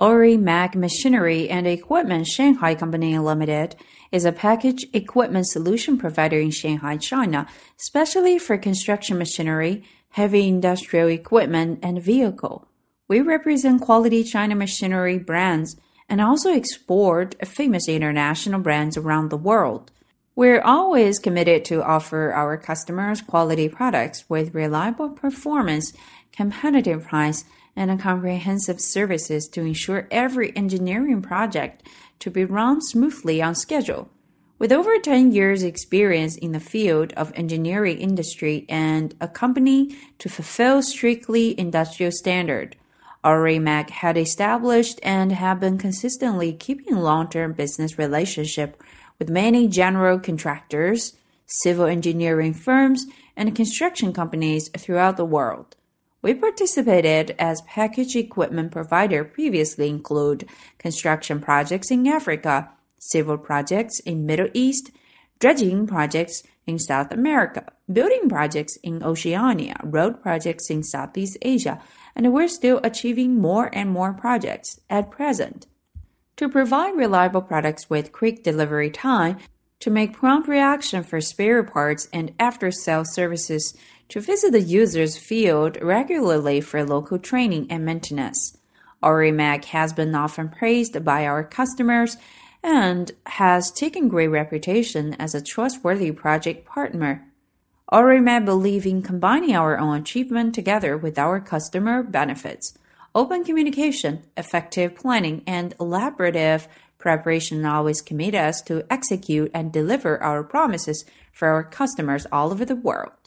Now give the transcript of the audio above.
Oriemac Machinery and Equipment Shanghai Company Limited is a package equipment solution provider in Shanghai, China, especially for construction machinery, heavy industrial equipment, and vehicle. We represent quality China machinery brands and also export famous international brands around the world. We're always committed to offer our customers quality products with reliable performance, competitive price, and comprehensive services to ensure every engineering project to be run smoothly on schedule. With over 10 years experience in the field of engineering industry and a company to fulfill strictly industrial standard, Mag had established and have been consistently keeping long-term business relationship with many general contractors, civil engineering firms, and construction companies throughout the world. We participated as package equipment provider previously include construction projects in Africa, civil projects in Middle East, dredging projects in South America, building projects in Oceania, road projects in Southeast Asia, and we're still achieving more and more projects at present. To provide reliable products with quick delivery time, to make prompt reaction for spare parts and after-sale services, to visit the user's field regularly for local training and maintenance. Oriemac has been often praised by our customers and has taken great reputation as a trustworthy project partner. Oriemac believe in combining our own achievement together with our customer benefits. Open communication, effective planning, and elaborative preparation always commit us to execute and deliver our promises for our customers all over the world.